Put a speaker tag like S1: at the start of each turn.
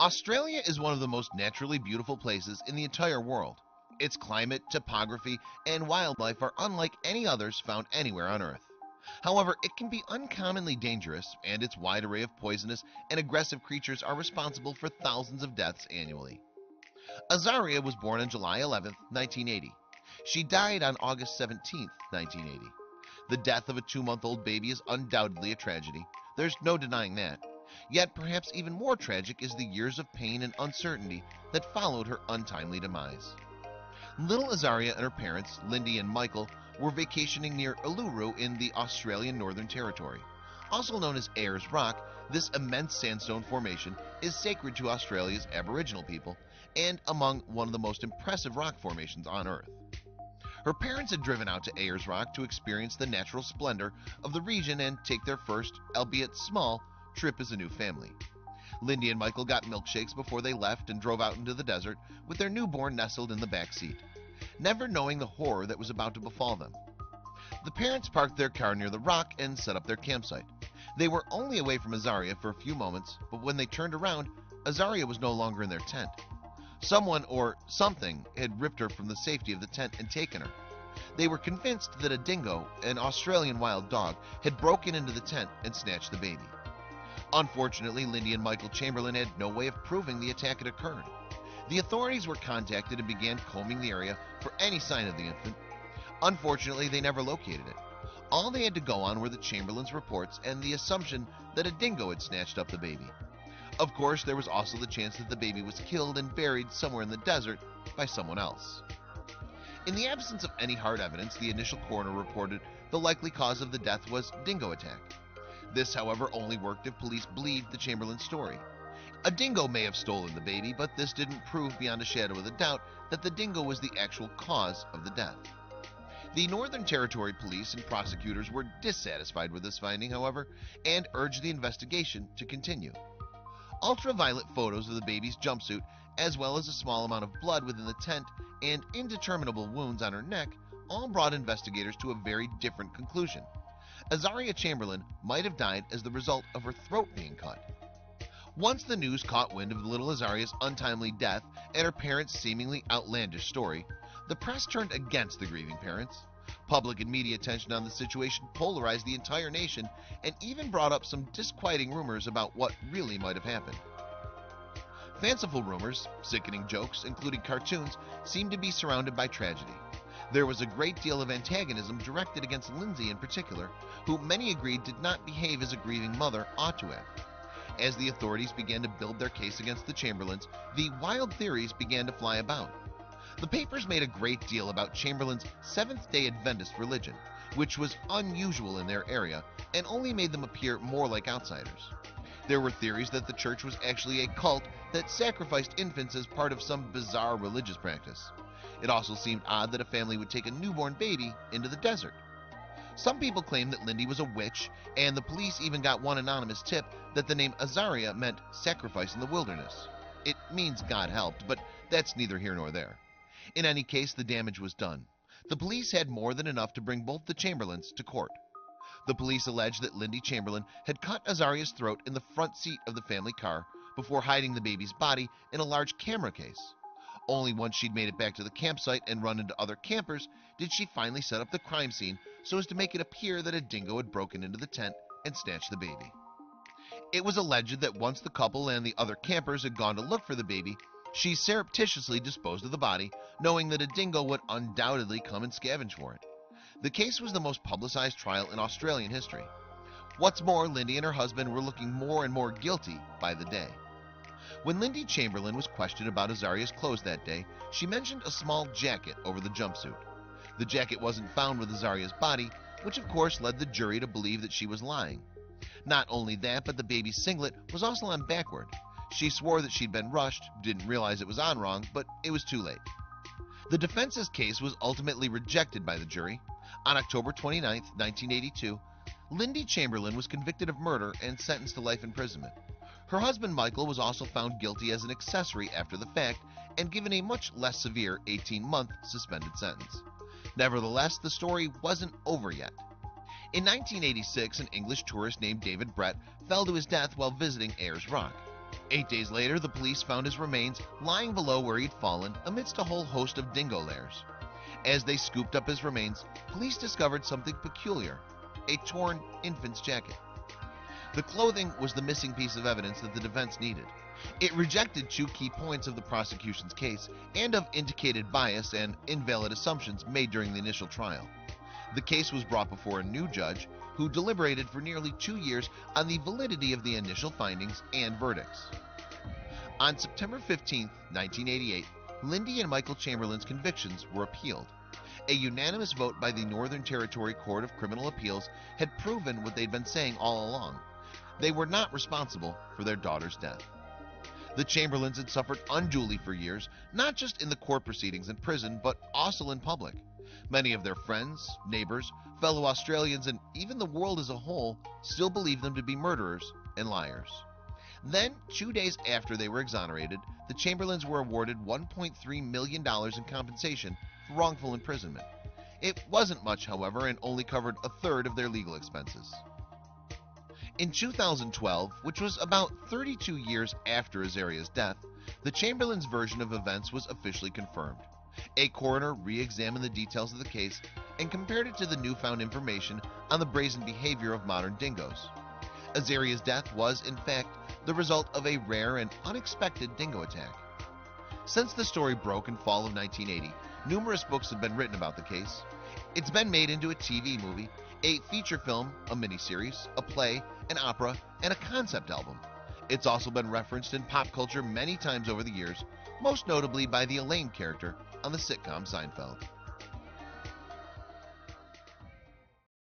S1: Australia is one of the most naturally beautiful places in the entire world. Its climate, topography, and wildlife are unlike any others found anywhere on Earth. However, it can be uncommonly dangerous, and its wide array of poisonous and aggressive creatures are responsible for thousands of deaths annually. Azaria was born on July 11, 1980. She died on August 17, 1980. The death of a two-month-old baby is undoubtedly a tragedy. There's no denying that. Yet perhaps even more tragic is the years of pain and uncertainty that followed her untimely demise. Little Azaria and her parents, Lindy and Michael, were vacationing near Uluru in the Australian Northern Territory. Also known as Ayers Rock, this immense sandstone formation is sacred to Australia's Aboriginal people and among one of the most impressive rock formations on Earth. Her parents had driven out to Ayers Rock to experience the natural splendor of the region and take their first, albeit small, trip as a new family. Lindy and Michael got milkshakes before they left and drove out into the desert with their newborn nestled in the back seat, never knowing the horror that was about to befall them. The parents parked their car near the rock and set up their campsite. They were only away from Azaria for a few moments, but when they turned around, Azaria was no longer in their tent. Someone or something had ripped her from the safety of the tent and taken her. They were convinced that a dingo, an Australian wild dog, had broken into the tent and snatched the baby. Unfortunately, Lindy and Michael Chamberlain had no way of proving the attack had occurred. The authorities were contacted and began combing the area for any sign of the infant. Unfortunately, they never located it. All they had to go on were the Chamberlain's reports and the assumption that a dingo had snatched up the baby. Of course, there was also the chance that the baby was killed and buried somewhere in the desert by someone else. In the absence of any hard evidence, the initial coroner reported the likely cause of the death was dingo attack. This, however, only worked if police believed the Chamberlain story. A dingo may have stolen the baby, but this didn't prove beyond a shadow of a doubt that the dingo was the actual cause of the death. The Northern Territory police and prosecutors were dissatisfied with this finding, however, and urged the investigation to continue. Ultraviolet photos of the baby's jumpsuit, as well as a small amount of blood within the tent and indeterminable wounds on her neck, all brought investigators to a very different conclusion. Azaria Chamberlain might have died as the result of her throat being cut. Once the news caught wind of little Azaria's untimely death and her parents' seemingly outlandish story, the press turned against the grieving parents. Public and media attention on the situation polarized the entire nation and even brought up some disquieting rumors about what really might have happened. Fanciful rumors, sickening jokes, including cartoons, seemed to be surrounded by tragedy. There was a great deal of antagonism directed against Lindsay in particular, who many agreed did not behave as a grieving mother ought to have. As the authorities began to build their case against the Chamberlains, the wild theories began to fly about. The papers made a great deal about Chamberlain's Seventh day Adventist religion, which was unusual in their area and only made them appear more like outsiders. There were theories that the church was actually a cult that sacrificed infants as part of some bizarre religious practice. It also seemed odd that a family would take a newborn baby into the desert. Some people claim that Lindy was a witch, and the police even got one anonymous tip that the name Azaria meant sacrifice in the wilderness. It means God helped, but that's neither here nor there. In any case, the damage was done. The police had more than enough to bring both the Chamberlains to court. The police alleged that Lindy Chamberlain had cut Azaria's throat in the front seat of the family car before hiding the baby's body in a large camera case. Only once she'd made it back to the campsite and run into other campers did she finally set up the crime scene so as to make it appear that a dingo had broken into the tent and snatched the baby. It was alleged that once the couple and the other campers had gone to look for the baby, she surreptitiously disposed of the body, knowing that a dingo would undoubtedly come and scavenge for it. The case was the most publicized trial in Australian history. What's more, Lindy and her husband were looking more and more guilty by the day. When Lindy Chamberlain was questioned about Azaria's clothes that day, she mentioned a small jacket over the jumpsuit. The jacket wasn't found with Azaria's body, which of course led the jury to believe that she was lying. Not only that, but the baby's singlet was also on backward. She swore that she'd been rushed, didn't realize it was on wrong, but it was too late. The defense's case was ultimately rejected by the jury. On October 29, 1982, Lindy Chamberlain was convicted of murder and sentenced to life imprisonment. Her husband Michael was also found guilty as an accessory after the fact and given a much less severe 18 month suspended sentence. Nevertheless, the story wasn't over yet. In 1986, an English tourist named David Brett fell to his death while visiting Ayers Rock. Eight days later, the police found his remains lying below where he'd fallen amidst a whole host of dingo lairs. As they scooped up his remains, police discovered something peculiar a torn infant's jacket. The clothing was the missing piece of evidence that the defense needed. It rejected two key points of the prosecution's case and of indicated bias and invalid assumptions made during the initial trial. The case was brought before a new judge who deliberated for nearly two years on the validity of the initial findings and verdicts. On September 15, 1988, Lindy and Michael Chamberlain's convictions were appealed. A unanimous vote by the Northern Territory Court of Criminal Appeals had proven what they'd been saying all along. They were not responsible for their daughter's death. The Chamberlains had suffered unduly for years, not just in the court proceedings and prison, but also in public. Many of their friends, neighbors, fellow Australians, and even the world as a whole still believed them to be murderers and liars. Then, two days after they were exonerated, the Chamberlains were awarded $1.3 million in compensation for wrongful imprisonment. It wasn't much, however, and only covered a third of their legal expenses. In 2012, which was about 32 years after Azaria's death, the Chamberlains' version of events was officially confirmed. A coroner re examined the details of the case and compared it to the newfound information on the brazen behavior of modern dingoes. Azaria's death was, in fact, the result of a rare and unexpected dingo attack. Since the story broke in fall of 1980, numerous books have been written about the case. It's been made into a TV movie, a feature film, a miniseries, a play, an opera, and a concept album. It's also been referenced in pop culture many times over the years, most notably by the Elaine character on the sitcom Seinfeld.